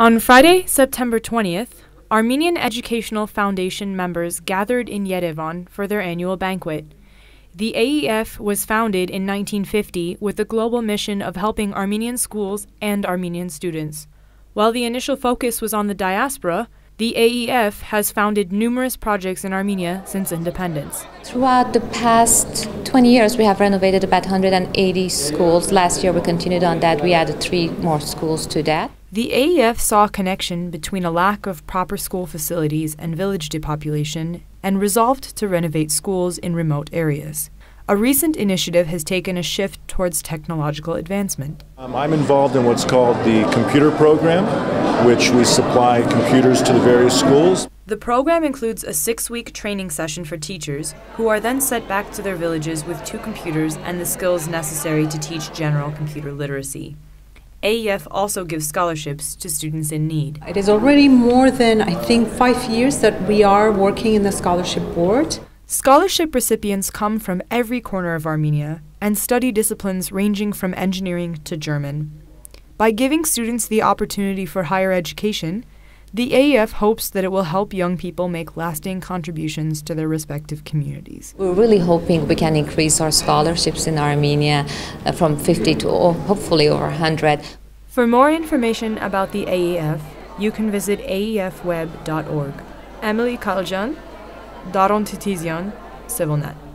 On Friday, September 20th, Armenian Educational Foundation members gathered in Yerevan for their annual banquet. The AEF was founded in 1950 with the global mission of helping Armenian schools and Armenian students. While the initial focus was on the diaspora, the AEF has founded numerous projects in Armenia since independence. Throughout the past 20 years, we have renovated about 180 schools. Last year, we continued on that. We added three more schools to that. The AEF saw a connection between a lack of proper school facilities and village depopulation and resolved to renovate schools in remote areas. A recent initiative has taken a shift towards technological advancement. Um, I'm involved in what's called the computer program, which we supply computers to the various schools. The program includes a six week training session for teachers, who are then sent back to their villages with two computers and the skills necessary to teach general computer literacy. AEF also gives scholarships to students in need. It is already more than, I think, five years that we are working in the scholarship board. Scholarship recipients come from every corner of Armenia and study disciplines ranging from engineering to German. By giving students the opportunity for higher education, the AEF hopes that it will help young people make lasting contributions to their respective communities. We're really hoping we can increase our scholarships in Armenia uh, from 50 to oh, hopefully over 100. For more information about the AEF, you can visit aefweb.org. Emily Kaldjian, Daron Titizian, Civilnet.